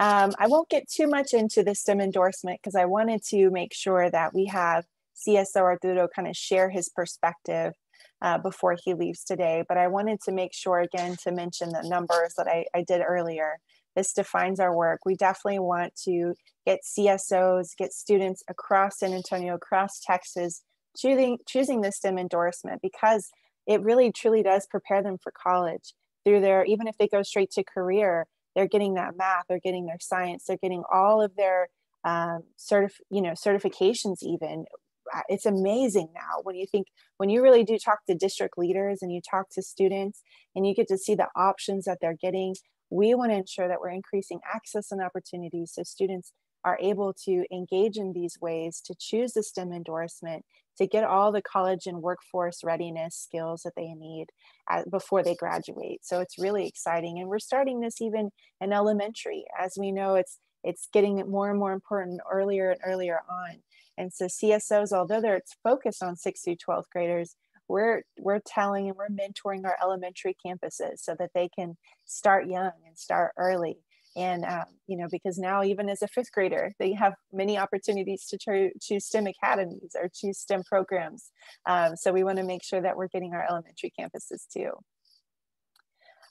Um, I won't get too much into the STEM endorsement because I wanted to make sure that we have CSO Arturo kind of share his perspective uh, before he leaves today. But I wanted to make sure again to mention the numbers that I, I did earlier. This defines our work. We definitely want to get CSOs, get students across San Antonio, across Texas, choosing, choosing the STEM endorsement because it really truly does prepare them for college through their, even if they go straight to career, they're getting that math, they're getting their science, they're getting all of their um, certif- you know, certifications even. Uh, it's amazing now when you think, when you really do talk to district leaders and you talk to students and you get to see the options that they're getting, we want to ensure that we're increasing access and opportunities so students are able to engage in these ways to choose the STEM endorsement to get all the college and workforce readiness skills that they need at, before they graduate. So it's really exciting. And we're starting this even in elementary. As we know, it's it's getting more and more important earlier and earlier on. And so CSOs, although they're it's focused on 6th through 12th graders, we're we're telling and we're mentoring our elementary campuses so that they can start young and start early and um, you know because now even as a fifth grader they have many opportunities to try, choose stem academies or choose stem programs. Um, so we want to make sure that we're getting our elementary campuses too.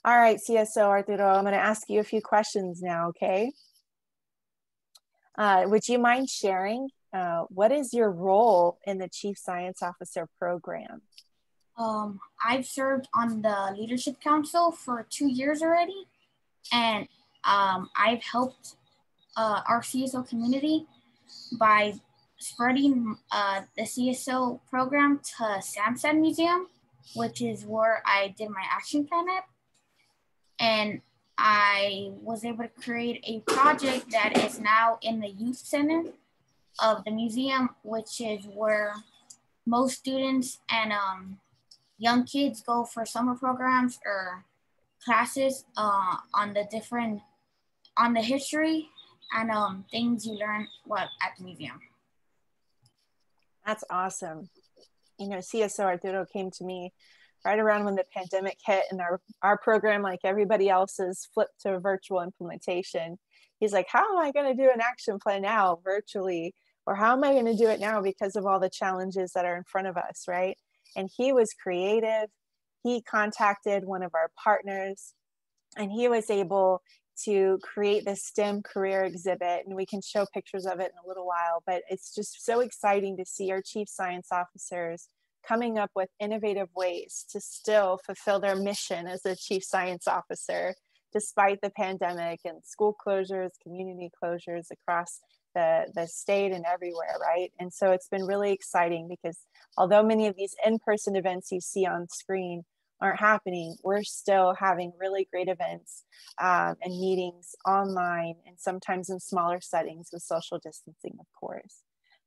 All right cso arturo i'm going to ask you a few questions now okay? Uh, would you mind sharing uh, what is your role in the chief science officer program? Um, i've served on the leadership council for two years already and um, I've helped uh, our CSO community by spreading uh, the CSO program to SAMSAT Museum, which is where I did my action plan at. And I was able to create a project that is now in the youth center of the museum, which is where most students and um, young kids go for summer programs or classes uh, on the different on the history and um, things you learn what at the museum. That's awesome. You know, CSO Arturo came to me right around when the pandemic hit and our, our program, like everybody else's, flipped to virtual implementation. He's like, how am I going to do an action plan now virtually? Or how am I going to do it now because of all the challenges that are in front of us, right? And he was creative. He contacted one of our partners and he was able to create this STEM career exhibit, and we can show pictures of it in a little while. But it's just so exciting to see our chief science officers coming up with innovative ways to still fulfill their mission as a chief science officer, despite the pandemic and school closures, community closures across the, the state and everywhere, right? And so it's been really exciting because although many of these in person events you see on screen aren't happening, we're still having really great events um, and meetings online and sometimes in smaller settings with social distancing, of course.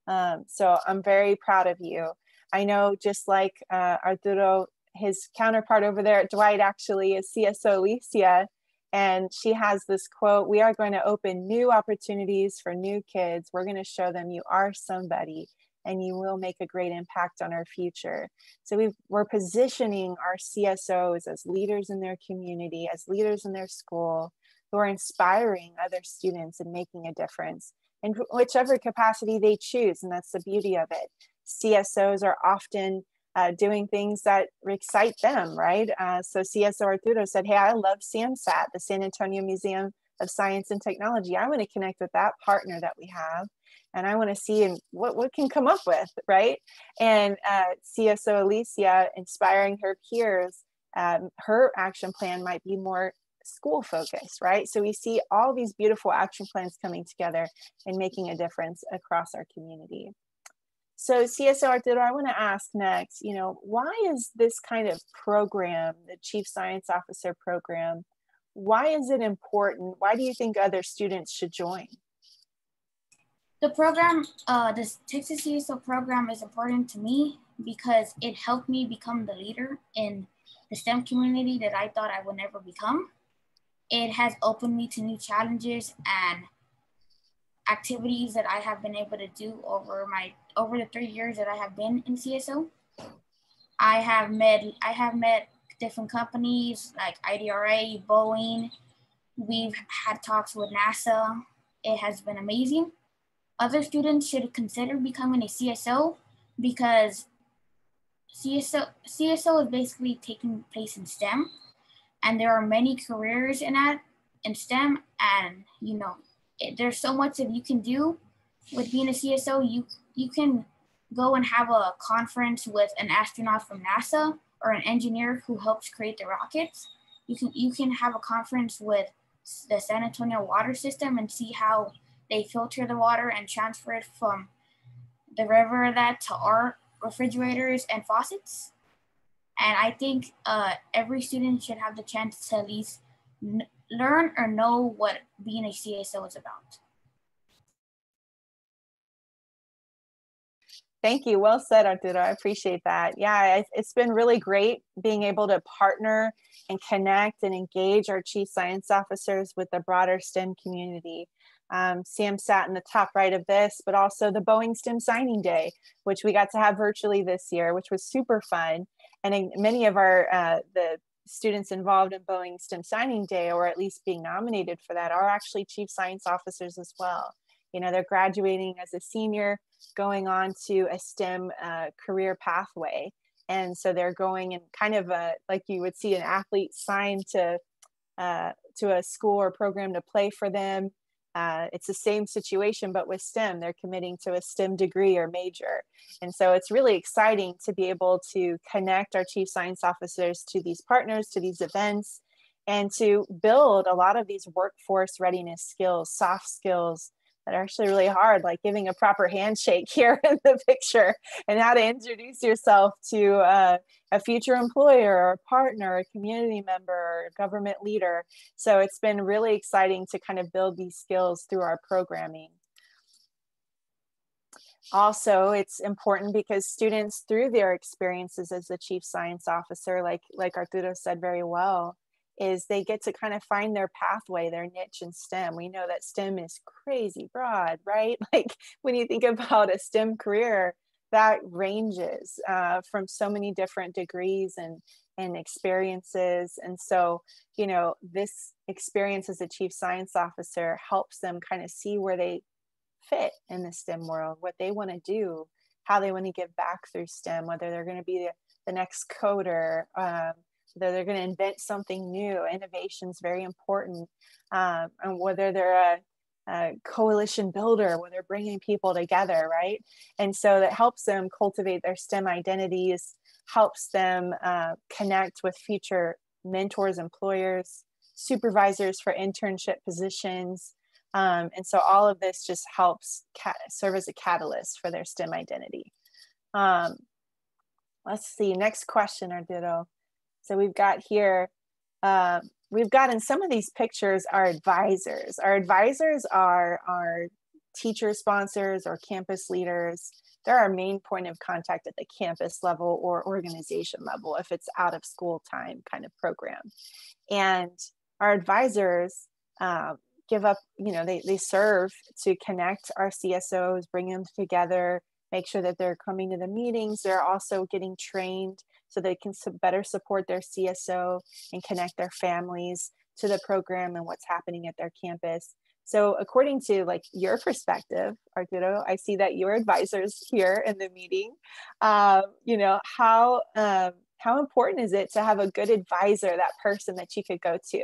Um, so I'm very proud of you. I know just like uh, Arturo, his counterpart over there at Dwight actually is CSO Alicia, and she has this quote We are going to open new opportunities for new kids. We're going to show them you are somebody and you will make a great impact on our future. So we are positioning our CSOs as leaders in their community, as leaders in their school, who are inspiring other students and making a difference in whichever capacity they choose. And that's the beauty of it. CSOs are often uh, doing things that excite them, right? Uh, so CSO Arturo said, Hey, I love SAMSAT, the San Antonio Museum of Science and Technology. I want to connect with that partner that we have and I want to see and what what can come up with, right? And uh, CSO Alicia inspiring her peers, um, her action plan might be more school focused, right? So we see all these beautiful action plans coming together and making a difference across our community. So CSO Arturo, I want to ask next, you know, why is this kind of program, the Chief Science Officer program, why is it important? Why do you think other students should join? The program, uh, the Texas CSO program is important to me because it helped me become the leader in the STEM community that I thought I would never become. It has opened me to new challenges and activities that I have been able to do over my over the three years that I have been in CSO. I have met I have met different companies like IDRA, Boeing. We've had talks with NASA. It has been amazing. Other students should consider becoming a CSO because CSO, CSO is basically taking place in STEM and there are many careers in that in STEM and you know it, there's so much that you can do with being a CSO. You you can go and have a conference with an astronaut from NASA or an engineer who helps create the rockets. You can you can have a conference with the San Antonio water system and see how they filter the water and transfer it from the river that to our refrigerators and faucets. And I think uh, every student should have the chance to at least learn or know what being a CSO is about. Thank you. Well said, Arturo. I appreciate that. Yeah, it's been really great being able to partner and connect and engage our chief science officers with the broader STEM community. Um, SAMSAT in the top right of this, but also the Boeing STEM signing day, which we got to have virtually this year, which was super fun. And many of our uh, the students involved in Boeing STEM signing day, or at least being nominated for that, are actually chief science officers as well. You know, they're graduating as a senior, going on to a STEM uh, career pathway. And so they're going in kind of a, like you would see an athlete sign to, uh, to a school or program to play for them. Uh, it's the same situation, but with STEM, they're committing to a STEM degree or major. And so it's really exciting to be able to connect our chief science officers to these partners, to these events, and to build a lot of these workforce readiness skills, soft skills, that are actually really hard, like giving a proper handshake here in the picture and how to introduce yourself to uh, a future employer or a partner, a community member, or a government leader. So it's been really exciting to kind of build these skills through our programming. Also, it's important because students, through their experiences as the chief science officer, like like Arturo said very well, is they get to kind of find their pathway, their niche in STEM. We know that STEM is crazy broad, right? Like when you think about a STEM career, that ranges uh, from so many different degrees and and experiences. And so, you know, this experience as a chief science officer helps them kind of see where they fit in the STEM world, what they want to do, how they want to give back through STEM, whether they're going to be the, the next coder, um, whether they're going to invent something new. Innovation is very important. Um, and whether they're a, a, coalition builder, where they're bringing people together, right? And so that helps them cultivate their STEM identities, helps them uh, connect with future mentors, employers, supervisors for internship positions. Um, and so all of this just helps serve as a catalyst for their STEM identity. Um, let's see, next question, Arturo. So we've got here, uh, we've got in some of these pictures our advisors. Our advisors are our teacher sponsors or campus leaders. They're our main point of contact at the campus level or organization level if it's out of school time kind of program. And our advisors uh, give up, you know, they, they serve to connect our CSOs, bring them together, make sure that they're coming to the meetings. They're also getting trained so they can better support their CSO and connect their families to the program and what's happening at their campus. So according to like your perspective, Arturo, I see that your advisors here in the meeting. Um, you know how um, how important is it to have a good advisor, that person that you could go to?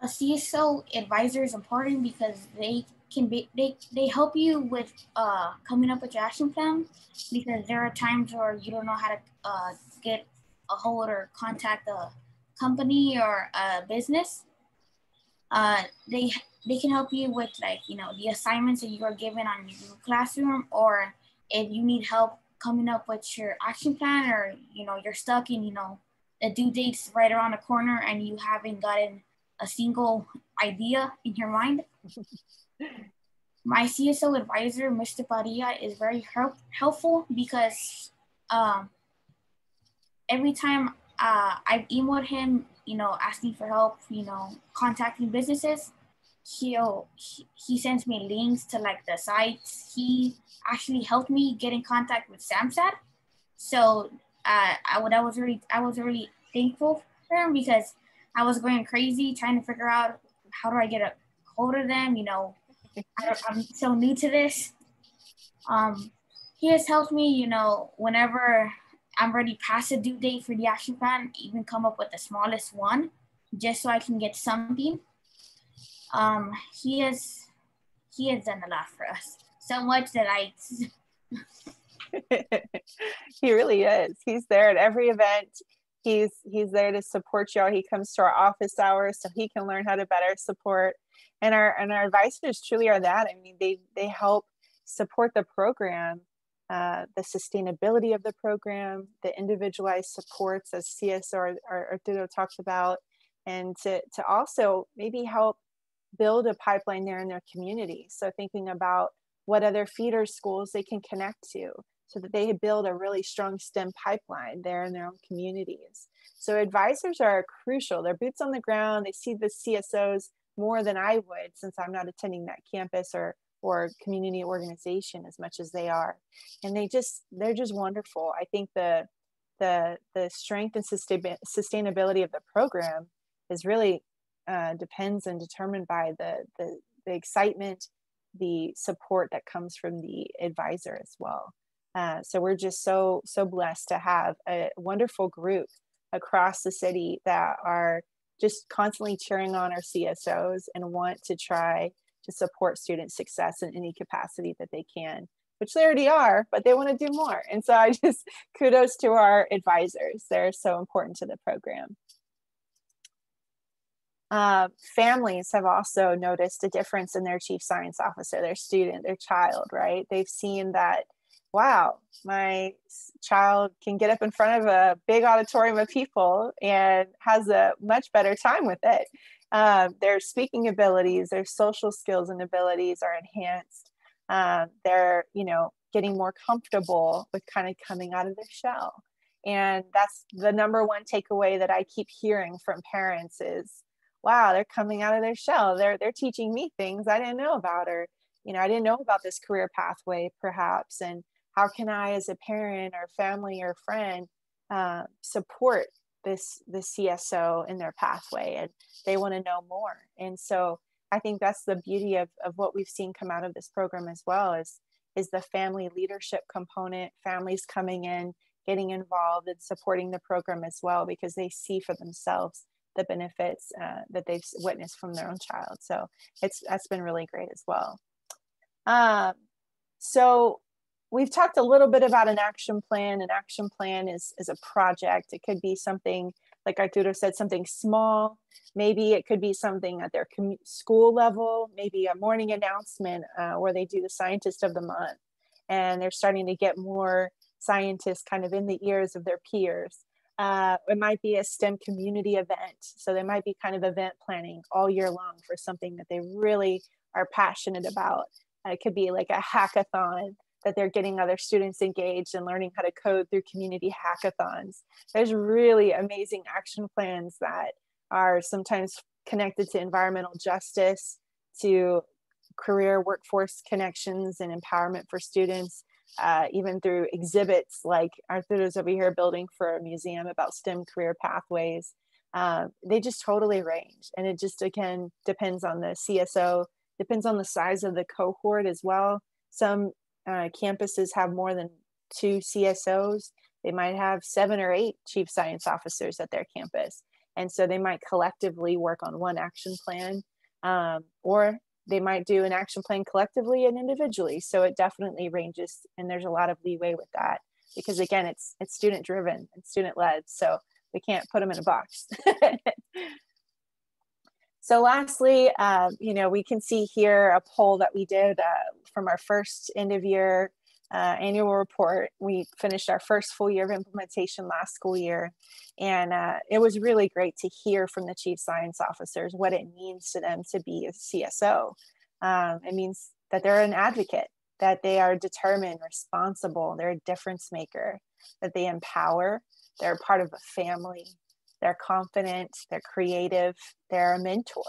A CSO advisor is important because they can be they they help you with uh coming up with your action plan because there are times where you don't know how to uh, get a hold or contact a company or a business. Uh they they can help you with like you know the assignments that you are given on your classroom or if you need help coming up with your action plan or you know you're stuck in you know the due date's right around the corner and you haven't gotten a single idea in your mind my CSO advisor, Mr. Padilla, is very help, helpful because um, every time uh, I've emailed him, you know, asking for help, you know, contacting businesses, he'll he, he sends me links to like the sites. He actually helped me get in contact with SAMSAT. So uh, I would I was really I was really thankful for him because I was going crazy trying to figure out how do I get a hold of them. You know, I am so new to this. Um, he has helped me. You know, whenever I'm ready past the due date for the action plan, even come up with the smallest one, just so I can get something. Um, he has he has done a lot for us. So much that I he really is. He's there at every event. He's he's there to support y'all. He comes to our office hours so he can learn how to better support. And our and our advisors truly are that. I mean, they they help support the program, uh, the sustainability of the program, the individualized supports as csr CSO Arturo talked about, and to to also maybe help build a pipeline there in their community. So thinking about what other feeder schools they can connect to so that they build a really strong STEM pipeline there in their own communities. So advisors are crucial. They're boots on the ground. They see the CSOs more than I would since I'm not attending that campus or or community organization as much as they are. And they just they're just wonderful. I think the the the strength and sustainability of the program is really uh, depends and determined by the, the the excitement the support that comes from the advisor as well uh, so we're just so so blessed to have a wonderful group across the city that are just constantly cheering on our CSOs and want to try to support student success in any capacity that they can, which they already are, but they want to do more. And so I just kudos to our advisors. They're so important to the program. Uh, families have also noticed a difference in their chief science officer, their student, their child, right? They've seen that wow, my child can get up in front of a big auditorium of people and has a much better time with it. Um, their speaking abilities, their social skills and abilities are enhanced. Um, they're, you know, getting more comfortable with kind of coming out of their shell. And that's the number one takeaway that I keep hearing from parents is, wow, they're coming out of their shell. They're they're teaching me things I didn't know about, or you know, I didn't know about this career pathway, perhaps. And how can i as a parent or family or friend uh, support this the cso in their pathway and they want to know more. And so i think that's the beauty of, of what we've seen come out of this program as well is is the family leadership component families coming in getting involved and supporting the program as well because they see for themselves the benefits uh, that they've witnessed from their own child. So it's that's been really great as well. Um, so we've talked a little bit about an action plan. An action plan is, is a project. It could be something, like Arturo said, something small. Maybe it could be something at their school level, maybe a morning announcement uh, where they do the scientist of the month. And they're starting to get more scientists kind of in the ears of their peers. Uh, it might be a STEM community event. So they might be kind of event planning all year long for something that they really are passionate about. Uh, it could be like a hackathon that they're getting other students engaged and learning how to code through community hackathons. There's really amazing action plans that are sometimes connected to environmental justice, to career workforce connections and empowerment for students, uh, even through exhibits like Arturo's over here building for a museum about STEM career pathways. Uh, they just totally range. And it just, again, depends on the CSO, depends on the size of the cohort as well. Some uh, campuses have more than two CSOs. They might have seven or eight chief science officers at their campus. And so they might collectively work on one action plan, um, or they might do an action plan collectively and individually. So it definitely ranges, and there's a lot of leeway with that because again, it's it's student driven and student led. So we can't put them in a box. So lastly, uh, you know, we can see here a poll that we did uh, from our first end of year uh, annual report. We finished our first full year of implementation last school year. And uh, it was really great to hear from the chief science officers what it means to them to be a CSO. Um, it means that they're an advocate, that they are determined, responsible, they're a difference maker, that they empower, they're part of a family, they're confident, they're creative, they're a mentor.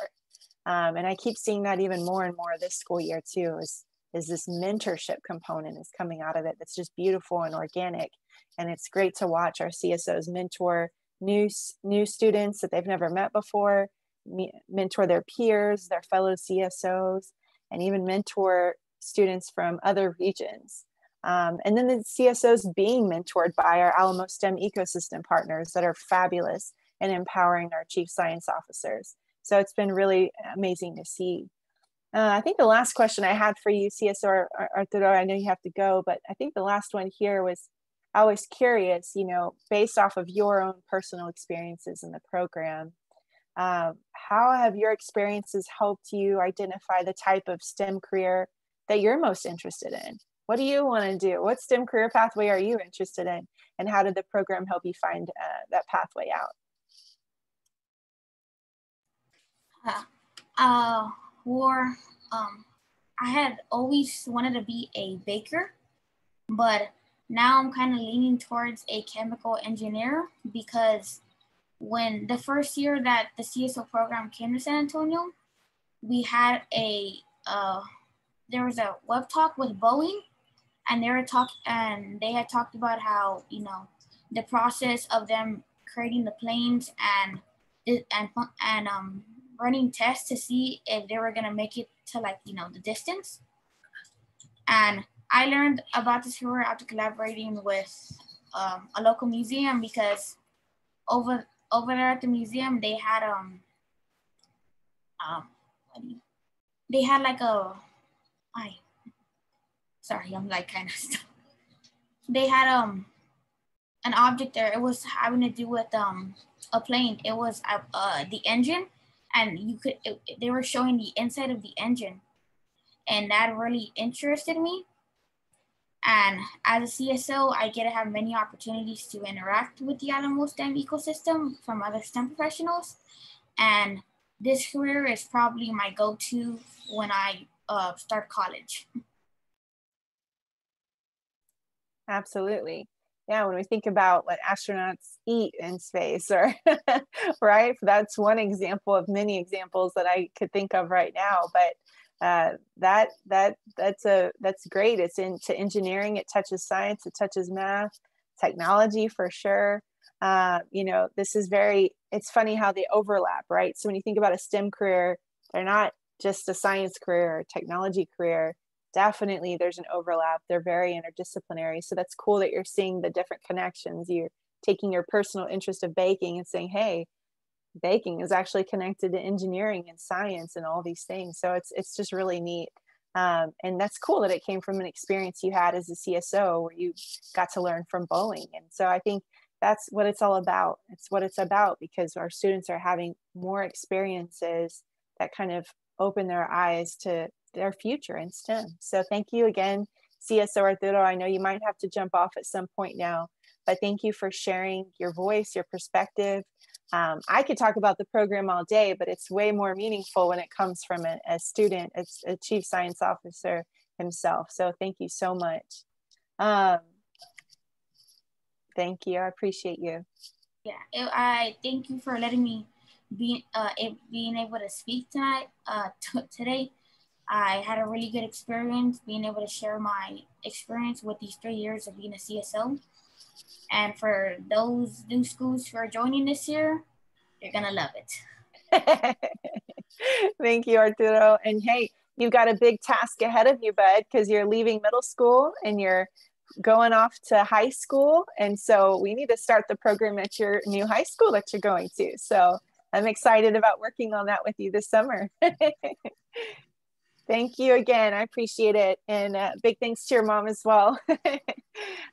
Um, and I keep seeing that even more and more this school year too, is, is this mentorship component is coming out of it that's just beautiful and organic. And it's great to watch our CSOs mentor new, new students that they've never met before, mentor their peers, their fellow CSOs, and even mentor students from other regions. Um, and then the CSOs being mentored by our Alamo STEM ecosystem partners that are fabulous and empowering our chief science officers. So it's been really amazing to see. Uh, I think the last question I had for you, CSO Arturo, I know you have to go, but I think the last one here was I was curious, you know, based off of your own personal experiences in the program, um, how have your experiences helped you identify the type of STEM career that you're most interested in? What do you want to do? What STEM career pathway are you interested in? And how did the program help you find uh, that pathway out? Uh, uh, um, I had always wanted to be a baker, but now I'm kind of leaning towards a chemical engineer because when the first year that the CSO program came to San Antonio, we had a uh, there was a web talk with Boeing, and they were talk and they had talked about how you know the process of them creating the planes and and and um running tests to see if they were gonna make it to like you know the distance. And I learned about this career after collaborating with um, a local museum because over over there at the museum they had um um they had like a I sorry I'm like kind of stuck. They had um an object there. It was having to do with um a plane. It was uh, uh the engine and you could it, they were showing the inside of the engine. And that really interested me. And as a cso i get to have many opportunities to interact with the alamo stem ecosystem from other stem professionals. And this career is probably my go-to when i uh, start college. Absolutely yeah when we think about what astronauts eat in space or right? That's one example of many examples that i could think of right now but uh, that that that's a that's great. It's into engineering it touches science it touches math technology for sure. Uh, you know this is very it's funny how they overlap right? So when you think about a stem career they're not just a science career or technology career definitely there's an overlap. They're very interdisciplinary. So that's cool that you're seeing the different connections. You're taking your personal interest of baking and saying, hey, baking is actually connected to engineering and science and all these things. So it's it's just really neat. Um, and that's cool that it came from an experience you had as a CSO where you got to learn from Boeing. And so I think that's what it's all about. It's what it's about because our students are having more experiences that kind of open their eyes to their future in STEM. So thank you again, CSO Arturo. I know you might have to jump off at some point now, but thank you for sharing your voice, your perspective. Um, I could talk about the program all day, but it's way more meaningful when it comes from a, a student, it's a chief science officer himself. So thank you so much. Um, thank you. I appreciate you. Yeah, I thank you for letting me be uh, being able to speak tonight uh, today. I had a really good experience being able to share my experience with these three years of being a CSO. And for those new schools who are joining this year, you're gonna love it. Thank you, Arturo. And hey, you've got a big task ahead of you, bud, because you're leaving middle school and you're going off to high school. And so we need to start the program at your new high school that you're going to. So I'm excited about working on that with you this summer. Thank you again. I appreciate it. And uh, big thanks to your mom as well.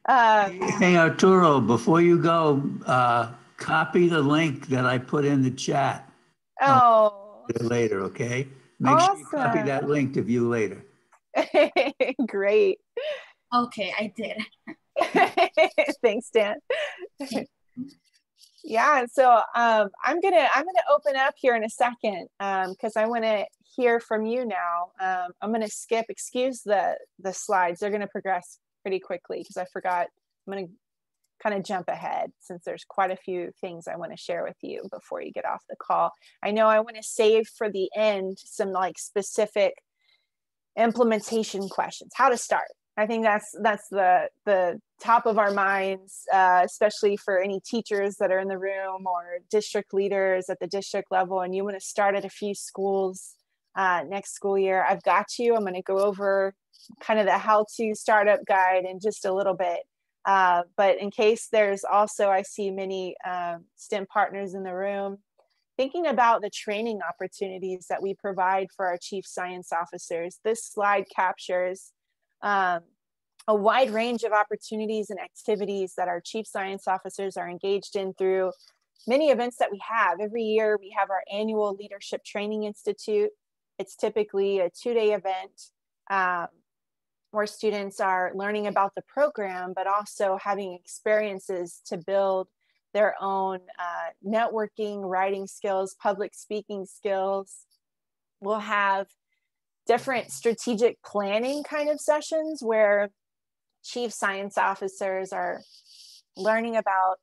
um, hey, Arturo, before you go, uh, copy the link that I put in the chat. Oh. Later, okay? Make awesome. sure you copy that link to view later. Great. Okay, I did. thanks, Dan. Yeah, so um, I'm gonna I'm gonna open up here in a second because um, I want to hear from you now. Um, I'm to skip, excuse the, the slides. They're to progress pretty quickly because I forgot. I'm to kind of jump ahead since there's quite a few things I want to share with you before you get off the call. I know I want to save for the end some like specific implementation questions, how to start, I think that's that's the the top of our minds, uh, especially for any teachers that are in the room or district leaders at the district level, and you want to start at a few schools uh, next school year. I've got you. I'm going to go over kind of the how-to startup guide in just a little bit. Uh, but in case there's also, I see many um, STEM partners in the room thinking about the training opportunities that we provide for our chief science officers. This slide captures um, a wide range of opportunities and activities that our chief science officers are engaged in through many events that we have. Every year we have our annual Leadership Training Institute. It's typically a two-day event um, where students are learning about the program, but also having experiences to build their own uh, networking, writing skills, public speaking skills. We'll have different strategic planning kind of sessions where chief science officers are learning about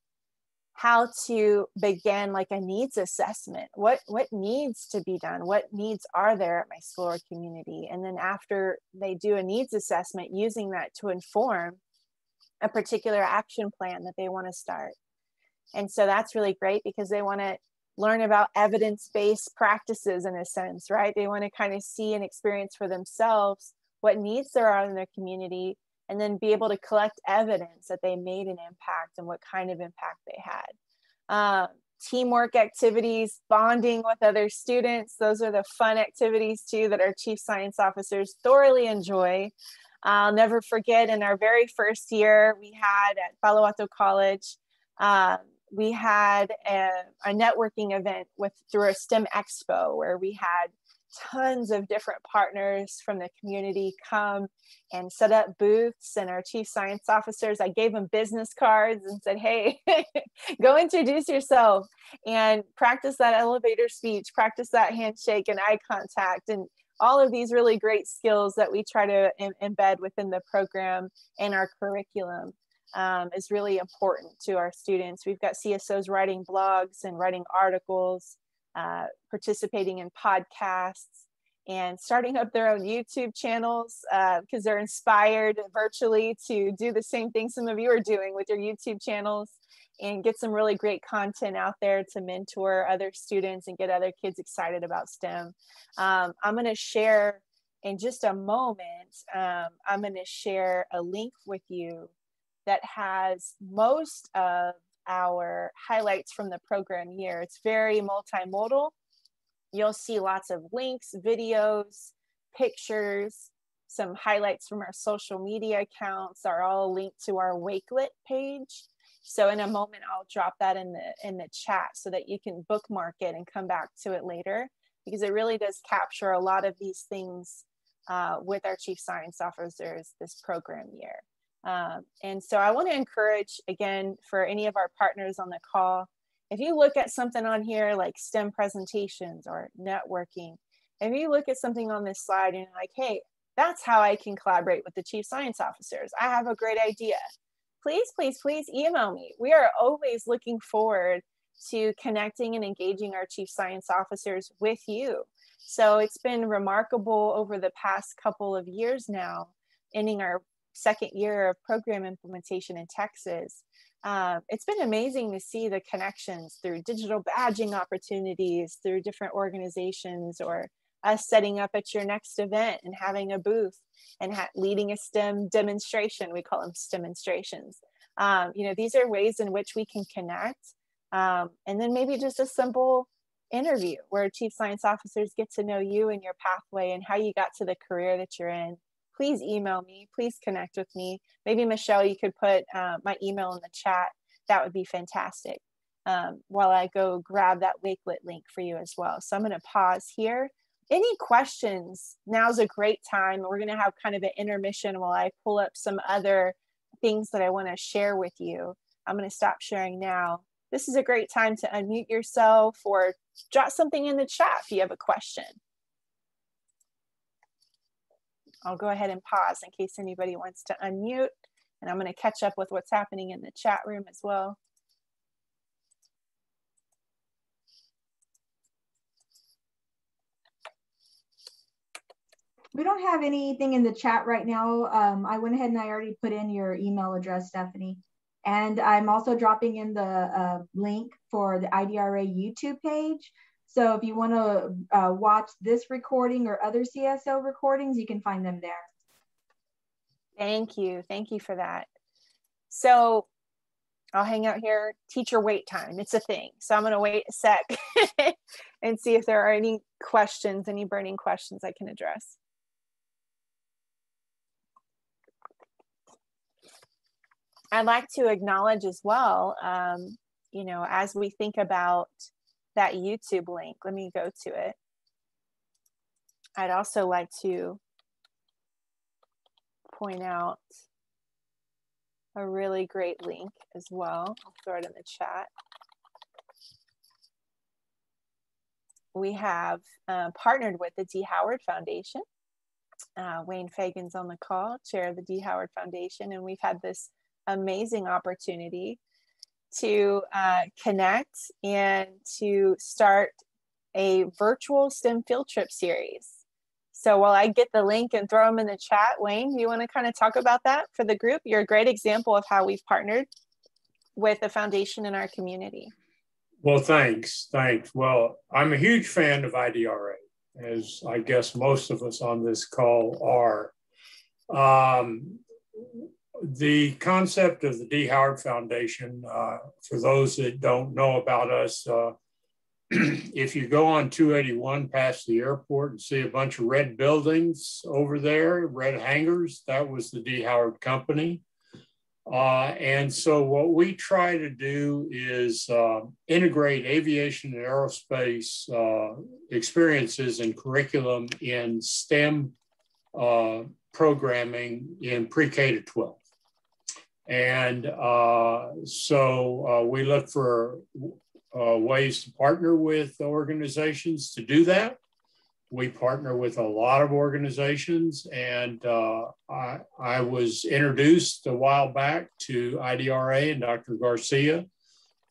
how to begin like a needs assessment. What what needs to be done? What needs are there at my school or community? And then after they do a needs assessment using that to inform a particular action plan that they want to start. And so that's really great because they want to learn about evidence-based practices in a sense, right? They want to kind of see and experience for themselves what needs there are in their community and then be able to collect evidence that they made an impact and what kind of impact they had. Um, teamwork activities, bonding with other students, those are the fun activities too that our chief science officers thoroughly enjoy. I'll never forget in our very first year we had at Palo Alto College, um, we had a, a, networking event with through a STEM Expo where we had tons of different partners from the community come and set up booths and our chief science officers i gave them business cards and said hey go introduce yourself and practice that elevator speech practice that handshake and eye contact and all of these really great skills that we try to Im- embed within the program and our curriculum um, is really important to our students. We've got CSOs writing blogs and writing articles, uh, participating in podcasts, and starting up their own YouTube channels because uh, they're inspired virtually to do the same thing some of you are doing with your YouTube channels and get some really great content out there to mentor other students and get other kids excited about STEM. Um, I'm going to share in just a moment, um, I'm going to share a link with you that has most of our highlights from the program year. It's very multimodal. You'll see lots of links, videos, pictures, some highlights from our social media accounts are all linked to our Wakelet page. So in a moment, I'll drop that in the in the chat so that you can bookmark it and come back to it later because it really does capture a lot of these things uh, with our chief science officers this program year. Um, and so I want to encourage, again, for any of our partners on the call, if you look at something on here like STEM presentations or networking, if you look at something on this slide and you're like, hey, that's how I can collaborate with the chief science officers. I have a great idea. Please, please, please email me. We are always looking forward to connecting and engaging our chief science officers with you. So it's been remarkable over the past couple of years now, ending our second year of program implementation in Texas, uh, it's been amazing to see the connections through digital badging opportunities, through different organizations, or us setting up at your next event and having a booth and ha- leading a STEM demonstration. We call them STEM demonstrations. Um, you know, these are ways in which we can connect. Um, and then maybe just a simple interview where chief science officers get to know you and your pathway and how you got to the career that you're in please email me. Please connect with me. Maybe Michelle, you could put uh, my email in the chat. That would be fantastic. Um, while I go grab that Wakelet link for you as well. So I'm going to pause here. Any questions? Now's a great time. We're going to have kind of an intermission while I pull up some other things that I want to share with you. I'm going to stop sharing now. This is a great time to unmute yourself or drop something in the chat if you have a question. I'll go ahead and pause in case anybody wants to unmute. And I'm going to catch up with what's happening in the chat room as well. we don't have anything in the chat right now. Um, I went ahead and I already put in your email address, Stephanie. And I'm also dropping in the uh, link for the IDRA YouTube page. So if you want to uh, watch this recording or other CSO recordings, you can find them there. Thank you. Thank you for that. So I'll hang out here. Teacher wait time. It's a thing. So I'm going to wait a sec and see if there are any questions, any burning questions I can address. I'd like to acknowledge as well, um, you know, as we think about that YouTube link, let me go to it. I'd also like to point out a really great link as well. I'll throw it in the chat. We have uh, partnered with the Dee Howard Foundation. Uh, Wayne Fagan's on the call, chair of the Dee Howard Foundation, and we've had this amazing opportunity to uh, connect and to start a virtual STEM field trip series. So while I get the link and throw them in the chat, Wayne, do you want to kind of talk about that for the group? You're a great example of how we've partnered with a foundation in our community. Well, thanks. Thanks. Well, I'm a huge fan of IDRA, as I guess most of us on this call are. Um, the concept of the Dee Howard Foundation, uh, for those that don't know about us, uh, if you go on 281 past the airport and see a bunch of red buildings over there, red hangars, that was the Dee Howard Company. Uh, and so, what we try to do is uh, integrate aviation and aerospace uh, experiences and curriculum in STEM uh, programming in pre K to 12. And uh, so uh, we look for uh, ways to partner with organizations to do that. We partner with a lot of organizations, and I, I, was introduced a while back to IDRA and Dr. Garcia.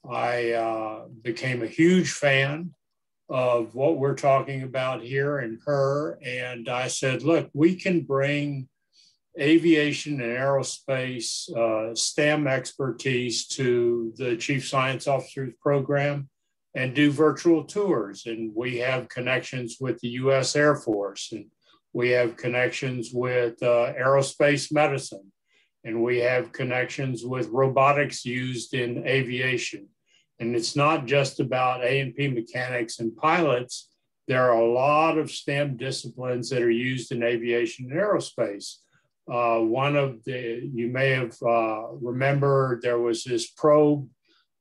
I uh, became a huge fan of what we're talking about here and her, and I said, look, we can bring aviation and aerospace uh, STEM expertise to the Chief Science Officers program and do virtual tours. And we have connections with the US Air Force, and we have connections with uh, aerospace medicine, and we have connections with robotics used in aviation. And it's not just about A&P mechanics and pilots. There are a lot of STEM disciplines that are used in aviation and aerospace. Uh, one of the, you may have uh, remembered there was this probe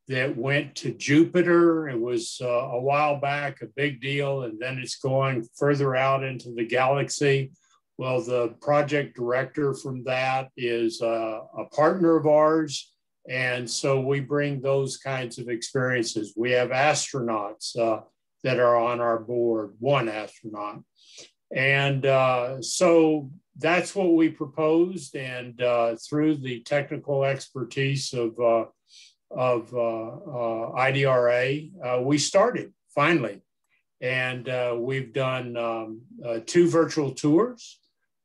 that went to Jupiter. It was uh, a while back, a big deal, and then it's going further out into the galaxy. Well, the project director from that is uh, a partner of ours. And so we bring those kinds of experiences. We have astronauts uh, that are on our board, one astronaut. And uh, so that's what we proposed. And uh, through the technical expertise of, uh, of uh, uh, IDRA, uh, we started finally. And we've done um, two virtual tours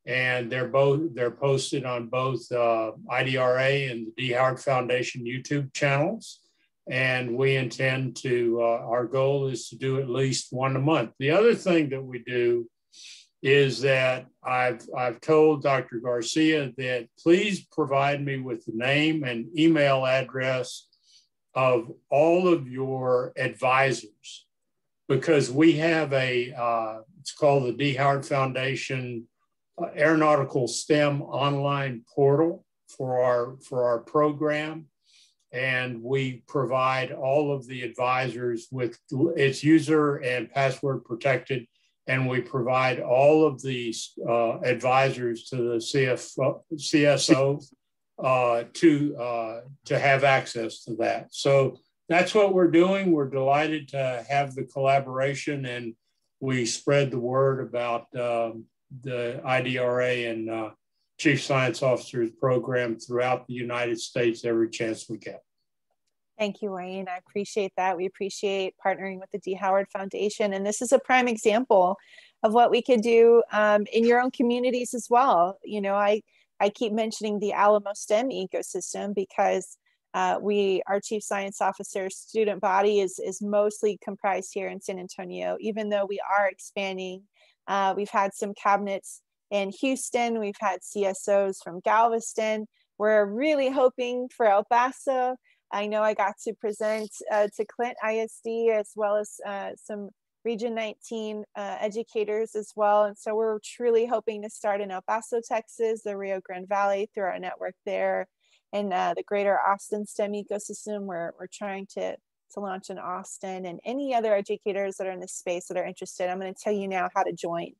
and they're both they're posted on both IDRA and the Dee Howard Foundation YouTube channels and we intend to our goal is to do at least one a month the other thing that we do is that I've, I've told Dr. Garcia that please provide me with the name and email address of all of your advisors because we have a, uh, it's called the Dee Howard Foundation uh, Aeronautical STEM online portal for our, for our program. And we provide all of the advisors with its user and password protected and we provide all of these uh, advisors to the CFO, CSO uh, to, uh, to have access to that. So that's what we're doing. We're delighted to have the collaboration and we spread the word about um, the IDRA and uh, Chief Science Officers program throughout the United States every chance we get. Thank you, Wayne. I appreciate that. We appreciate partnering with the Dee Howard Foundation. And this is a prime example of what we could do um, in your own communities as well. You know, I, I keep mentioning the Alamo STEM ecosystem because uh, we, our chief science officer student body is, is mostly comprised here in San Antonio, even though we are expanding. Uh, we've had some cabinets in Houston, we've had CSOs from Galveston. We're really hoping for El Paso. I know I got to present uh, to Clint ISD as well as uh, some Region 19 uh, educators as well. And so we're truly hoping to start in El Paso, Texas, the Rio Grande Valley through our network there and uh, the greater Austin STEM ecosystem. We're, we're trying to, to launch in Austin and any other educators that are in this space that are interested. I'm going to tell you now how to join.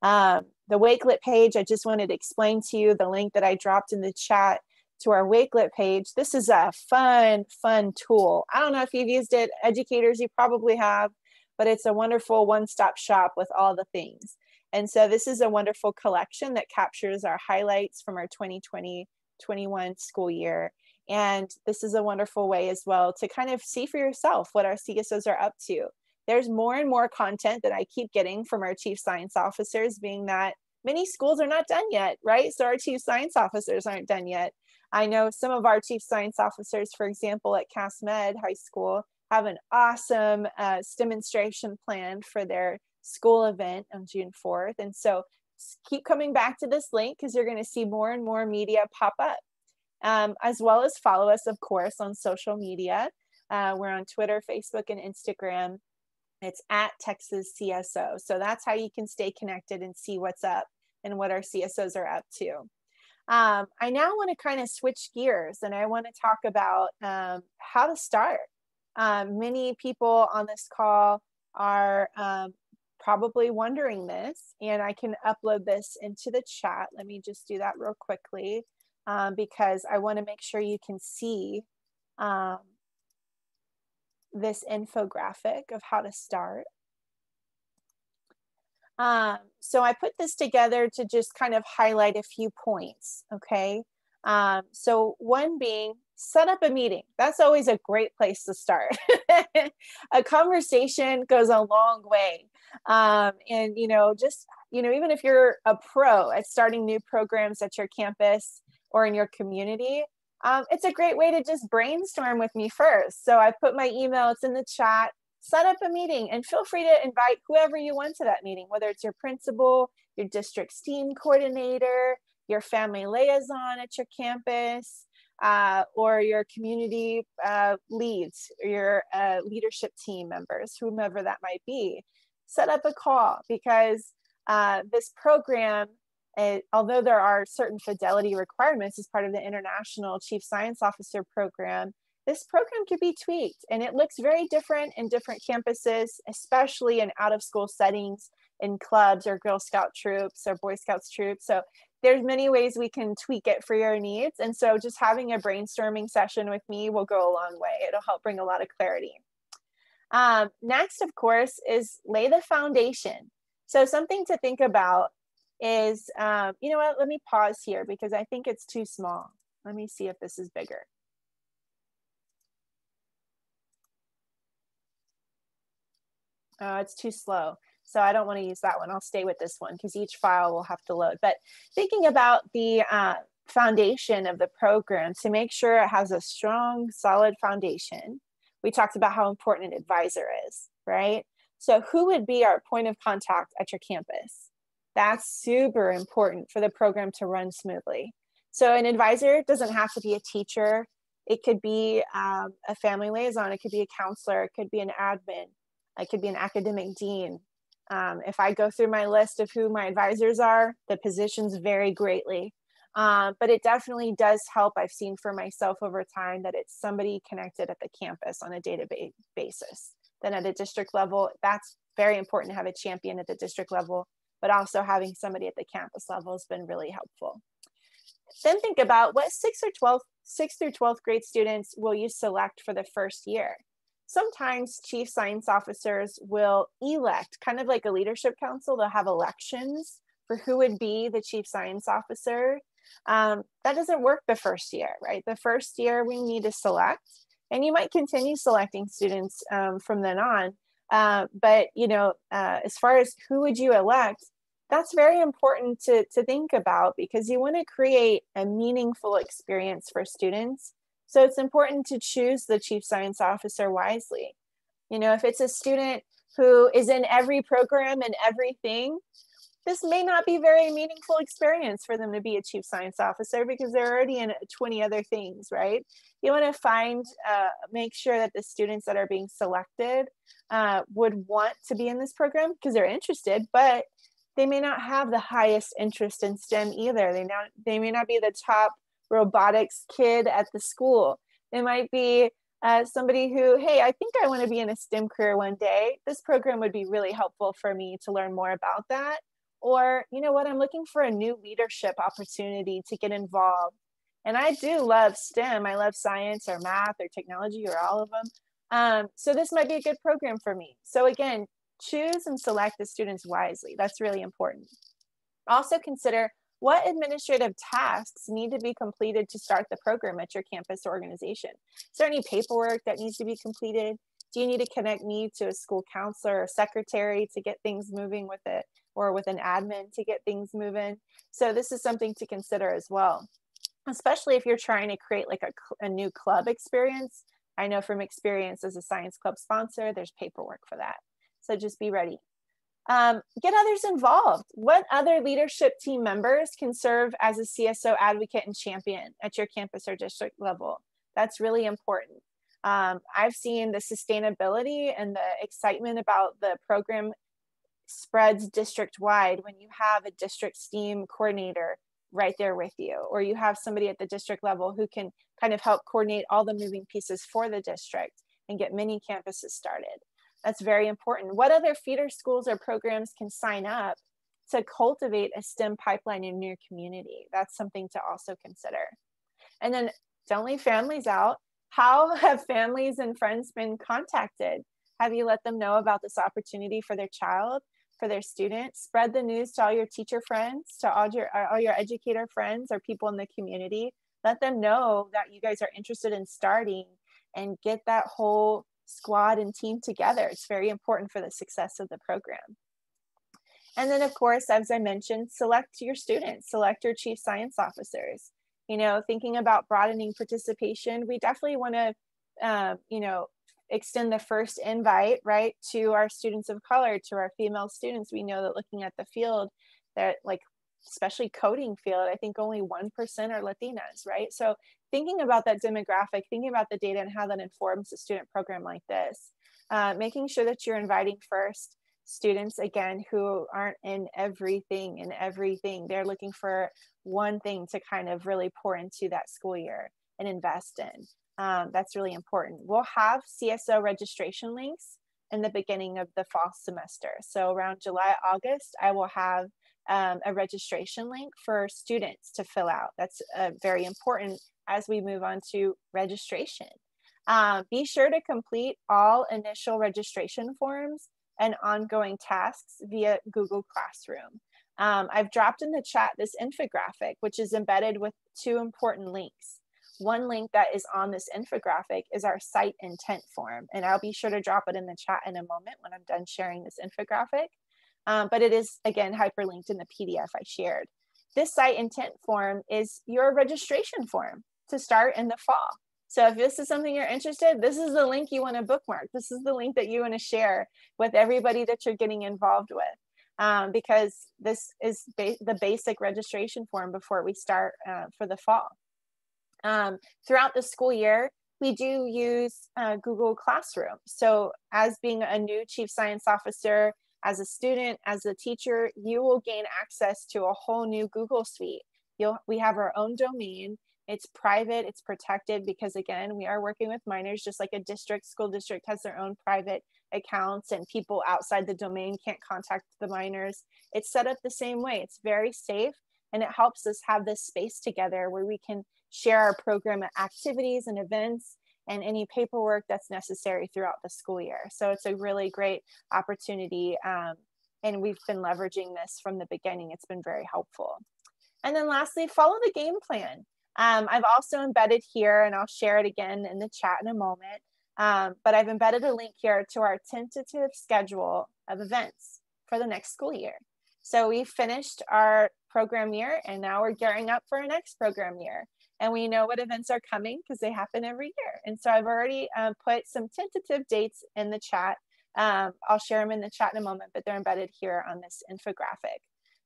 Um, the Wakelet page, I just wanted to explain to you the link that I dropped in the chat to our Wakelet page. This is a fun, fun tool. I don't know if you've used it, educators, you probably have, but it's a wonderful one stop shop with all the things. And so this is a wonderful collection that captures our highlights from our 2020 21 school year. And this is a wonderful way as well to kind of see for yourself what our CSOs are up to. There's more and more content that I keep getting from our chief science officers, being that many schools are not done yet, right? So our chief science officers aren't done yet. I know some of our chief science officers, for example, at CAST Med High School, have an awesome uh, demonstration planned for their school event on June 4th. And so keep coming back to this link because you're going to see more and more media pop up, um, as well as follow us, of course, on social media. Uh, we're on Twitter, Facebook, and Instagram. It's at Texas CSO. So that's how you can stay connected and see what's up and what our CSOs are up to. Um, I now want to kind of switch gears and I want to talk about um, how to start. Um, many people on this call are um, probably wondering this, and I can upload this into the chat. Let me just do that real quickly um, because I want to make sure you can see um, this infographic of how to start. Um, so I put this together to just kind of highlight a few points, okay? Um, so one being set up a meeting. That's always a great place to start. a conversation goes a long way. Um, and, you know, just, you know, even if you're a pro at starting new programs at your campus or in your community, um, it's a great way to just brainstorm with me first. So I put my email, it's in the chat. Set up a meeting and feel free to invite whoever you want to that meeting, whether it's your principal, your district STEAM coordinator, your family liaison at your campus, uh, or your community uh, leads, or your uh, leadership team members, whomever that might be. Set up a call because uh, this program it, although there are certain fidelity requirements as part of the International Chief Science Officer Program, this program could be tweaked and it looks very different in different campuses, especially in out of school settings in clubs or Girl Scout troops or Boy Scouts troops. So there's many ways we can tweak it for your needs. And so just having a brainstorming session with me will go a long way. It'll help bring a lot of clarity. Um, next, of course, is lay the foundation. So something to think about is, um, you know what, let me pause here because I think it's too small. Let me see if this is bigger. Oh, it's too slow. So I don't want to use that one. I'll stay with this one because each file will have to load. But thinking about the uh, foundation of the program to make sure it has a strong, solid foundation, we talked about how important an advisor is, right? So who would be our point of contact at your campus? That's super important for the program to run smoothly. So an advisor doesn't have to be a teacher. It could be um, a family liaison. It could be a counselor. It could be an admin. It could be an academic dean. Um, if I go through my list of who my advisors are, the positions vary greatly. Um, but it definitely does help. I've seen for myself over time that it's somebody connected at the campus on a database basis. Then at a district level, that's very important to have a champion at the district level but also having somebody at the campus level has been really helpful. Then think about what 6th or 12th, 6th through 12th grade students will you select for the first year? Sometimes chief science officers will elect, kind of like a leadership council, they'll have elections for who would be the chief science officer. Um, that doesn't work the first year, right? The first year we need to select, and you might continue selecting students um, from then on, Uh, but you know, uh, as far as who would you elect, that's very important to, to think about because you want to create a meaningful experience for students. So it's important to choose the chief science officer wisely. You know, if it's a student who is in every program and everything, this may not be very meaningful experience for them to be a chief science officer because they're already in 20 other things, right? You want to find, uh, make sure that the students that are being selected uh, would want to be in this program because they're interested, but they may not have the highest interest in STEM either. They not, they may not be the top robotics kid at the school. It might be uh, somebody who, hey, I think I want to be in a STEM career one day. This program would be really helpful for me to learn more about that or, you know what, I'm looking for a new leadership opportunity to get involved. And I do love STEM. I love science or math or technology or all of them. Um, so this might be a good program for me. So again, choose and select the students wisely. That's really important. Also consider what administrative tasks need to be completed to start the program at your campus organization. Is there any paperwork that needs to be completed? Do you need to connect me to a school counselor or secretary to get things moving with it? or with an admin to get things moving. So this is something to consider as well, especially if you're trying to create like a, a new club experience. I know from experience as a science club sponsor, there's paperwork for that. So just be ready. Um, get others involved. What other leadership team members can serve as a CSO advocate and champion at your campus or district level? That's really important. Um, I've seen the sustainability and the excitement about the program spreads district wide when you have a district STEAM coordinator right there with you, or you have somebody at the district level who can kind of help coordinate all the moving pieces for the district and get many campuses started. That's very important. What other feeder schools or programs can sign up to cultivate a STEM pipeline in your community? That's something to also consider. And then don't leave families out. How have families and friends been contacted? Have you let them know about this opportunity for their child? for their students. Spread the news to all your teacher friends, to all your, uh, all your educator friends or people in the community. Let them know that you guys are interested in starting and get that whole squad and team together. It's very important for the success of the program. And then of course, as I mentioned, select your students, select your chief science officers. You know, thinking about broadening participation, we definitely want to, uh, you know, extend the first invite, right, to our students of color, to our female students. We know that looking at the field, that like especially coding field, I think only 1% are Latinas, right? So thinking about that demographic, thinking about the data and how that informs a student program like this, uh, making sure that you're inviting first students again who aren't in everything in everything. They're looking for one thing to kind of really pour into that school year and invest in. Um, that's really important. We'll have CSO registration links in the beginning of the fall semester. So around July, August, I will have um, a registration link for students to fill out. That's uh, very important as we move on to registration. Uh, be sure to complete all initial registration forms and ongoing tasks via Google Classroom. Um, I've dropped in the chat this infographic, which is embedded with two important links. One link that is on this infographic is our site intent form. And I'll be sure to drop it in the chat in a moment when I'm done sharing this infographic. Um, but it is, again, hyperlinked in the PDF I shared. This site intent form is your registration form to start in the fall. So if this is something you're interested, this is the link you want to bookmark. This is the link that you want to share with everybody that you're getting involved with. Um, because this is ba the basic registration form before we start uh, for the fall. Um, throughout the school year, we do use uh, Google Classroom. So as being a new chief science officer, as a student, as a teacher, you will gain access to a whole new Google suite. You'll, we have our own domain. It's private, it's protected because again, we are working with minors just like a district, school district has their own private accounts and people outside the domain can't contact the minors. It's set up the same way. It's very safe and it helps us have this space together where we can share our program activities and events and any paperwork that's necessary throughout the school year. So it's a really great opportunity. Um, and we've been leveraging this from the beginning. It's been very helpful. And then lastly, follow the game plan. Um, I've also embedded here, and I'll share it again in the chat in a moment, Um, but I've embedded a link here to our tentative schedule of events for the next school year. So we finished our program year and now we're gearing up for our next program year. And we know what events are coming because they happen every year. And so I've already um, put some tentative dates in the chat. Um, I'll share them in the chat in a moment, but they're embedded here on this infographic.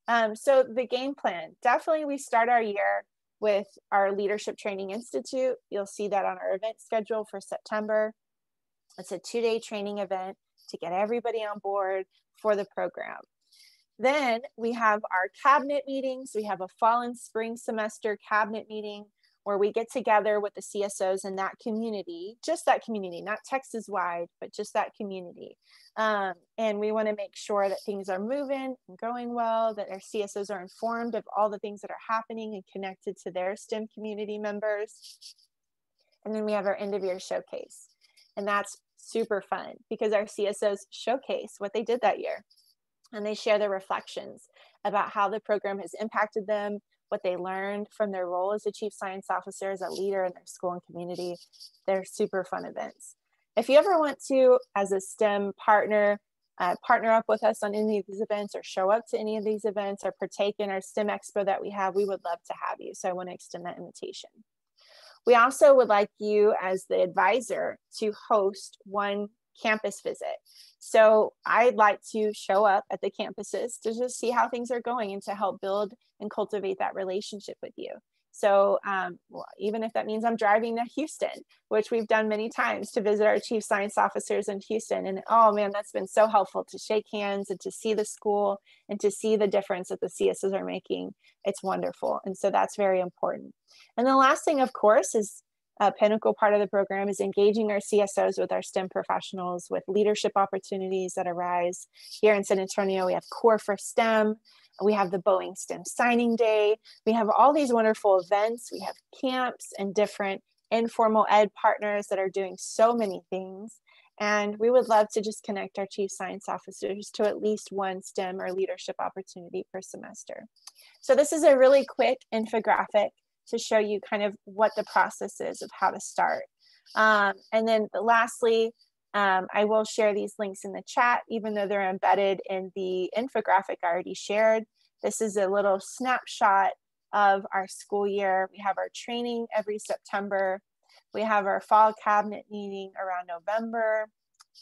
Um, so the game plan, definitely we start our year with our Leadership Training Institute. You'll see that on our event schedule for September. It's a two day training event to get everybody on board for the program. Then we have our cabinet meetings. We have a fall and spring semester cabinet meeting where we get together with the CSOs in that community, just that community, not Texas wide, but just that community. Um, and we want to make sure that things are moving and going well, that our CSOs are informed of all the things that are happening and connected to their STEM community members. And then we have our end of year showcase. And that's super fun because our CSOs showcase what they did that year and they share their reflections about how the program has impacted them, what they learned from their role as a chief science officer, as a leader in their school and community. They're super fun events. If you ever want to, as a STEM partner, uh, partner up with us on any of these events or show up to any of these events or partake in our STEM Expo that we have, we would love to have you. So I want to extend that invitation. We also would like you as the advisor to host one campus visit. So I'd like to show up at the campuses to just see how things are going and to help build and cultivate that relationship with you. So um, well, even if that means I'm driving to Houston, which we've done many times to visit our chief science officers in Houston. And oh man, that's been so helpful to shake hands and to see the school and to see the difference that the CSs are making. It's wonderful. And so that's very important. And the last thing, of course, is a pinnacle part of the program is engaging our CSOs with our STEM professionals with leadership opportunities that arise. Here in San Antonio, we have CORE4 STEM, we have the Boeing STEM signing day, we have all these wonderful events, we have camps and different informal ed partners that are doing so many things. And we would love to just connect our chief science officers to at least one STEM or leadership opportunity per semester. So this is a really quick infographic to show you kind of what the process is of how to start. Um, and then lastly, um, I will share these links in the chat, even though they're embedded in the infographic I already shared. This is a little snapshot of our school year. We have our training every September. We have our fall cabinet meeting around November.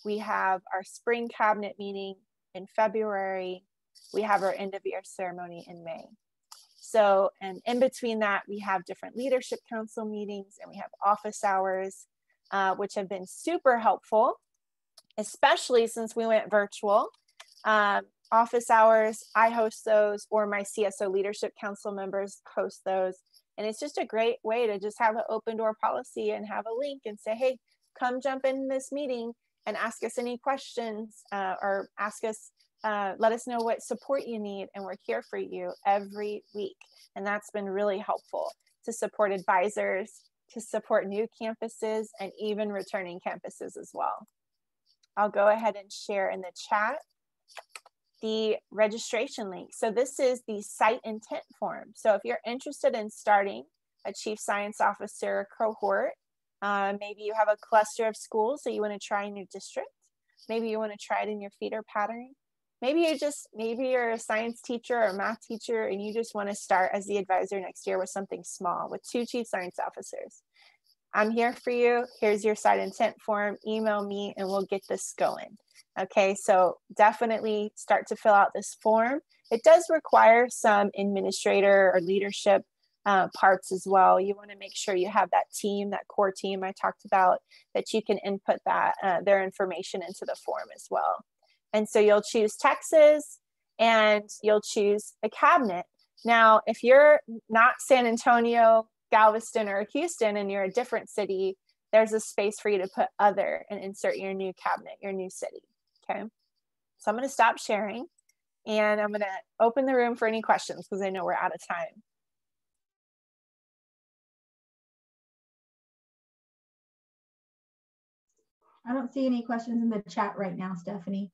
We have our spring cabinet meeting in February. We have our end of year ceremony in May. So, and in between that, we have different leadership council meetings and we have office hours, uh, which have been super helpful, especially since we went virtual. Um, office hours, I host those, or my CSO leadership council members host those. And it's just a great way to just have an open door policy and have a link and say, hey, come jump in this meeting and ask us any questions uh, or ask us uh, let us know what support you need, and we're here for you every week. And that's been really helpful to support advisors, to support new campuses, and even returning campuses as well. I'll go ahead and share in the chat the registration link. So this is the site intent form. So if you're interested in starting a chief science officer cohort, uh, maybe you have a cluster of schools that you want to try in your district. Maybe you want to try it in your feeder pattern maybe you just maybe you're a science teacher or math teacher and you just want to start as the advisor next year with something small with two chief science officers. I'm here for you. Here's your site intent form. Email me and we'll get this going. Okay so definitely start to fill out this form. It does require some administrator or leadership uh, parts as well. You want to make sure you have that team, that core team I talked about, that you can input that uh, their information into the form as well. And so you'll choose Texas and you'll choose a cabinet. Now, if you're not San Antonio, Galveston, or Houston, and you're a different city, there's a space for you to put other and insert your new cabinet, your new city. Okay. So I'm going to stop sharing and I'm going to open the room for any questions because I know we're out of time. I don't see any questions in the chat right now, Stephanie.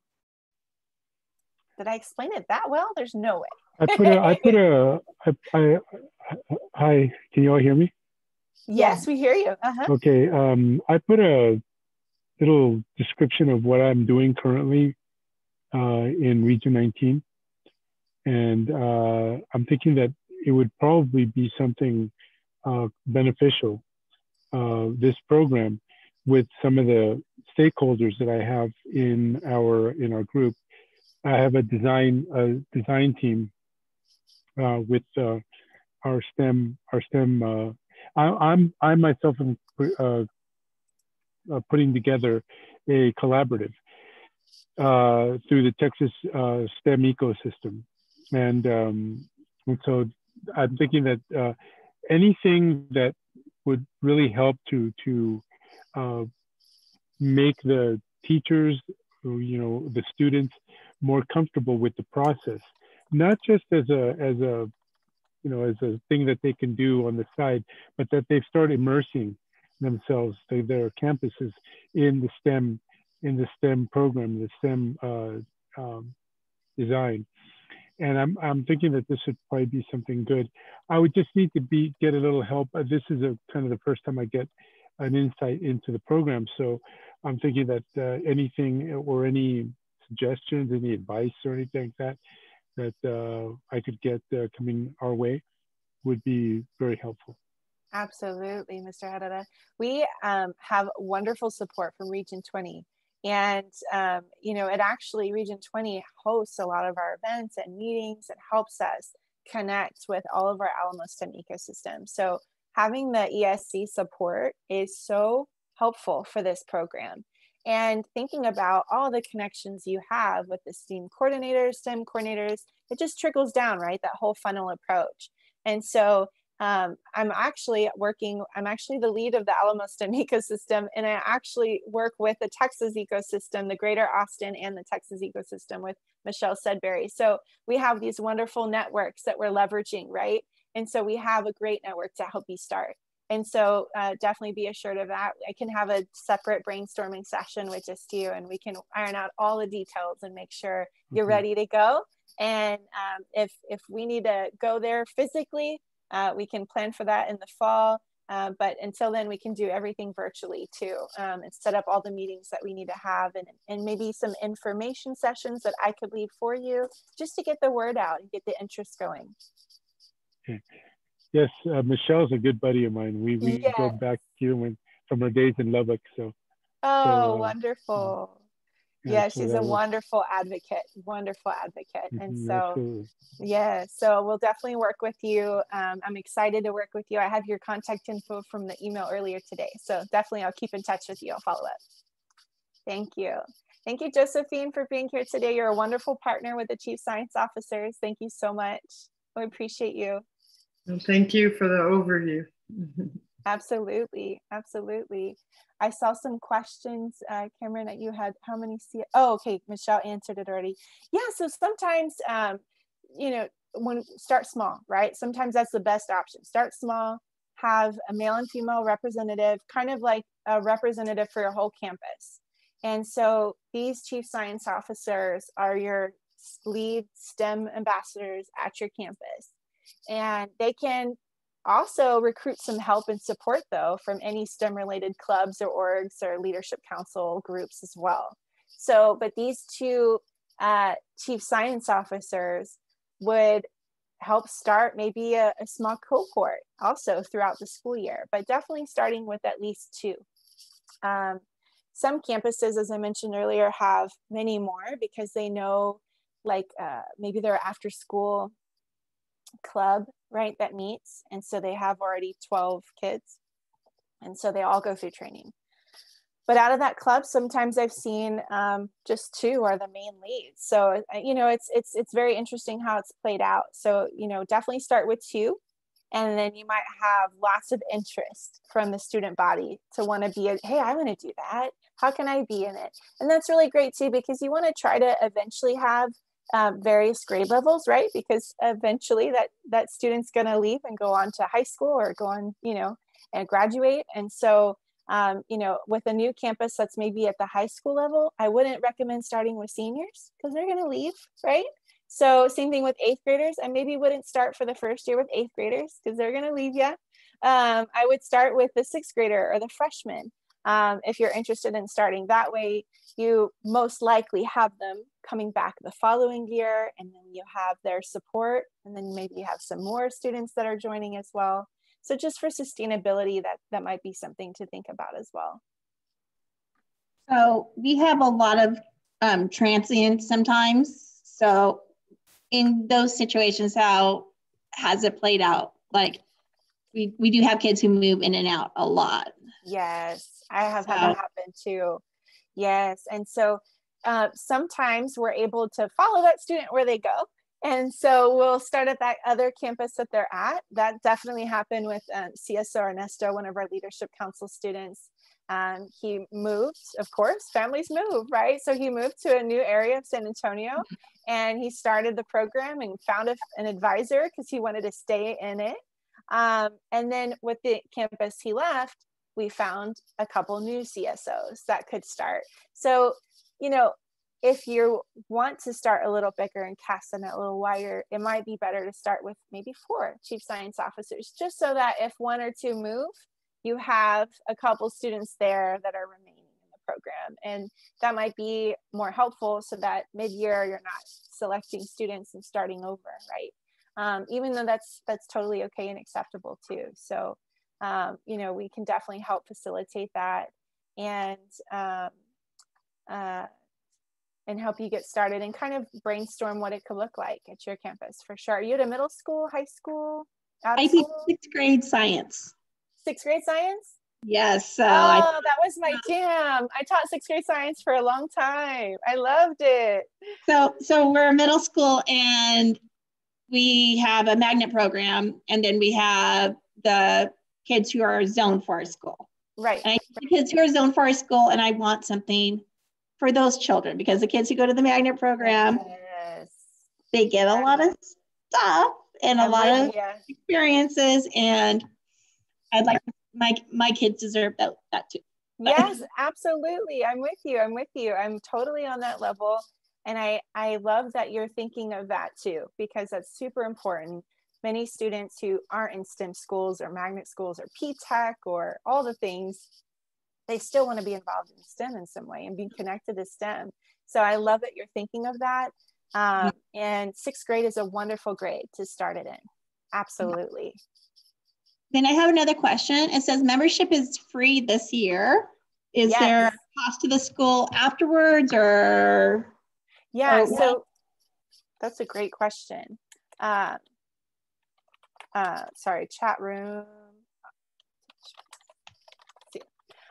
Did I explain it that well? There's no way. I put a, I put a, I, I, hi, can you all hear me? Yes, we hear you. Uh-huh. Okay, um, I put a little description of what I'm doing currently uh, in Region 19. And uh, I'm thinking that it would probably be something uh, beneficial, uh, this program, with some of the stakeholders that I have in our in our group. I have a design a design team uh, with uh, our STEM our STEM. Uh, I, am I myself am uh, uh, putting together a collaborative uh, through the Texas STEM ecosystem, and um, and so I'm thinking that anything that would really help to to make the teachers, you know, the students more comfortable with the process, not just as a as a you know as a thing that they can do on the side, but that they start immersing themselves, their campuses in the STEM in the STEM program, the STEM uh, um, design. And I'm, I'm thinking that this would probably be something good. I would just need to be get a little help. Uh, this is a kind of the first time I get an insight into the program. So I'm thinking that uh, anything or any suggestions, any advice or anything like that, that uh, I could get uh, coming our way would be very helpful. Absolutely, Mr. Herrera. We um, have wonderful support from Region 20. And, um, you know, it actually, Region 20 hosts a lot of our events and meetings. It helps us connect with all of our Alamo STEM ecosystem. So having the ESC support is so helpful for this program. And thinking about all the connections you have with the STEAM coordinators, STEM coordinators, it just trickles down, right? That whole funnel approach. And so um, I'm actually working, I'm actually the lead of the Alamo STEM ecosystem, and I actually work with the Texas ecosystem, the greater Austin and the Texas ecosystem with Michelle Sudbury. So we have these wonderful networks that we're leveraging, right? And so we have a great network to help you start. And so uh, definitely be assured of that. I can have a separate brainstorming session with just you and we can iron out all the details and make sure you're mm-hmm. ready to go. And um, if, if we need to go there physically, uh, we can plan for that in the fall. Uh, but until then, we can do everything virtually too um, and set up all the meetings that we need to have and, and maybe some information sessions that I could lead for you just to get the word out and get the interest going. Yes, uh, Michelle's a good buddy of mine. We we yes. go back here when from our days in Lubbock. So. Oh, so, uh, wonderful. Yeah, yeah she's a wonderful advocate, wonderful advocate. And mm-hmm, so, absolutely. yeah, so we'll definitely work with you. Um, I'm excited to work with you. I have your contact info from the email earlier today. So definitely I'll keep in touch with you. I'll follow up. Thank you. Thank you, Josephine, for being here today. You're a wonderful partner with the Chief Science Officers. Thank you so much. I appreciate you. Well, thank you for the overview. absolutely, absolutely. I saw some questions, uh, Cameron, that you had. How many? Oh, okay. Michelle answered it already. Yeah. So sometimes, um, you know, when start small, right? Sometimes that's the best option. Start small. Have a male and female representative, kind of like a representative for your whole campus. And so these chief science officers are your lead STEM ambassadors at your campus and they can also recruit some help and support though from any STEM related clubs or orgs or leadership council groups as well. So, but these two uh, chief science officers would help start maybe a, a, small cohort also throughout the school year, but definitely starting with at least two. Um, some campuses, as I mentioned earlier, have many more because they know like uh, maybe they're after school club, right, that meets. And so they have already 12 kids. And so they all go through training. But out of that club, sometimes I've seen um, just two are the main leads. So you know, it's it's it's very interesting how it's played out. So you know, definitely start with two, and then you might have lots of interest from the student body to want to be a, hey i want to do that how can i be in it and that's really great too because you want to try to eventually have um, various grade levels, right? Because eventually that that student's going to leave and go on to high school or go on, you know, and graduate. And so, um, you know, with a new campus that's maybe at the high school level, I wouldn't recommend starting with seniors because they're going to leave, right? So same thing with eighth graders. I maybe wouldn't start for the first year with eighth graders because they're going to leave you. Um, I would start with the sixth grader or the freshman Um, if you're interested in starting that way, you most likely have them coming back the following year, and then you have their support, and then maybe you have some more students that are joining as well. So just for sustainability, that, that might be something to think about as well. So we have a lot of um, transients sometimes. So in those situations, how has it played out? Like we, we do have kids who move in and out a lot. Yes, I have had that happen too. Yes. And so uh, sometimes we're able to follow that student where they go. And so we'll start at that other campus that they're at. That definitely happened with um, CSO Ernesto, one of our leadership council students. Um, he moved, of course, families move, right? So he moved to a new area of San Antonio and he started the program and found a, an advisor because he wanted to stay in it. Um, and then with the campus he left, we found a couple new CSOs that could start. So, you know, if you want to start a little bigger and cast the net a little wider, it might be better to start with maybe four chief science officers, just so that if one or two move, you have a couple students there that are remaining in the program. And that might be more helpful so that mid-year you're not selecting students and starting over, right? Um, even though that's that's totally okay and acceptable too. So, um, you know, we can definitely help facilitate that and um, uh, and help you get started and kind of brainstorm what it could look like at your campus for sure. Are you at a middle school, high school? I think sixth grade science sixth grade science? Yes. So oh, I, that was my jam. I taught sixth grade science for a long time. I loved it. So, so we're a middle school, and we have a magnet program, and then we have the kids who are zoned for our school. Right. And kids who are zoned for our school, and I want something for those children because the kids who go to the magnet program, yes. they get a lot of stuff and a oh, lot of yeah. experiences and I'd like my my kids deserve that that too. yes, absolutely. I'm with you. I'm with you. I'm totally on that level. And I, I love that you're thinking of that too, because that's super important. Many students who aren't in STEM schools or magnet schools or P-TECH or all the things, they still want to be involved in STEM in some way and be connected to STEM. So I love that you're thinking of that. Um, and sixth grade is a wonderful grade to start it in. Absolutely. Then I have another question. It says membership is free this year. Is yes. there a cost to the school afterwards or? Yeah, or so that's a great question. Uh, uh, sorry, chat room.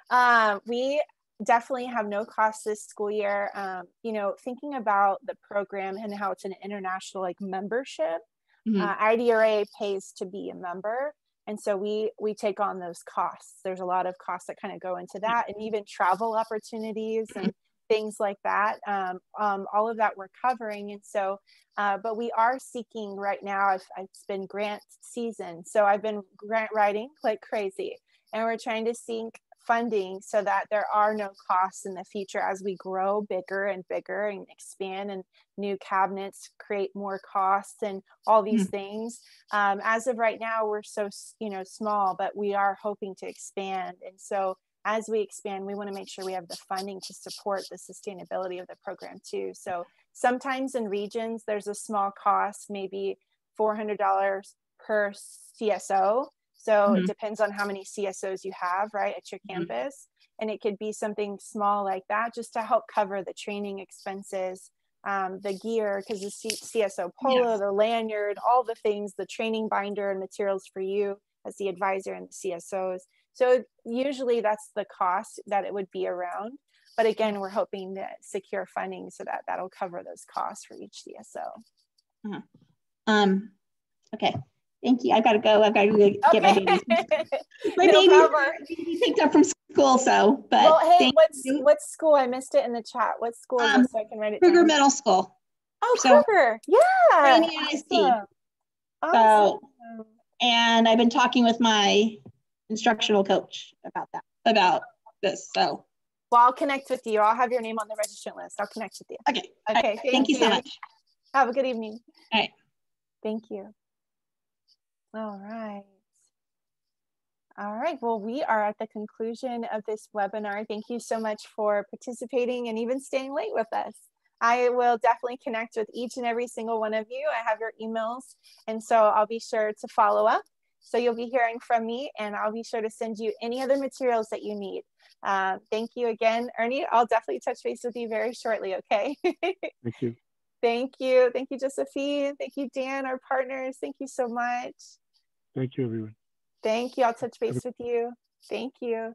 Uh, we definitely have no cost this school year. Um, you know, thinking about the program and how it's an international like membership, mm-hmm. uh, IDRA pays to be a member and so we we take on those costs there's a lot of costs that kind of go into that and even travel opportunities and things like that um, um, all of that we're covering. And so uh, but we are seeking right now I've, it's been grant season so i've been grant writing like crazy. And we're trying to seek funding so that there are no costs in the future as we grow bigger and bigger and expand and new cabinets create more costs and all these mm. things. Um, as of right now we're so you know small but we are hoping to expand. And so as we expand we want to make sure we have the funding to support the sustainability of the program too so sometimes in regions there's a small cost maybe $400 per cso so mm-hmm. it depends on how many CSOs you have, right, at your mm-hmm. campus. And it could be something small like that just to help cover the training expenses, um, the gear, because the C- CSO polo, yes. the lanyard, all the things, the training binder and materials for you as the advisor and the CSOs. So usually that's the cost that it would be around. But again, we're hoping to secure funding so that that'll cover those costs for each CSO. Uh-huh. Um, okay. Thank you. I've got to go. I've got to get okay. my baby. My no baby picked up from school, so. But well, hey, what's you. what school? I missed it in the chat. What school um, so I can write it Krueger down? Middle School. Oh, so, Krueger. Yeah. Awesome. awesome. So, and I've been talking with my instructional coach about that, about this. So. Well, I'll connect with you. I'll have your name on the registrant list. I'll connect with you. Okay. Okay. Right. Thank, thank you so much. Have a good evening. All right. Thank you. All right. All right, well, we are at the conclusion of this webinar. Thank you so much for participating and even staying late with us. I will definitely connect with each and every single one of you. I have your emails, and so I'll be sure to follow up. So you'll be hearing from me, and I'll be sure to send you any other materials that you need. Uh, thank you again, Ernie. I'll definitely touch base with you very shortly, okay? thank you. Thank you. Thank you, Josephine. Thank you, Dan, our partners. Thank you so much. Thank you, everyone. Thank you. I'll touch base with you. Thank you.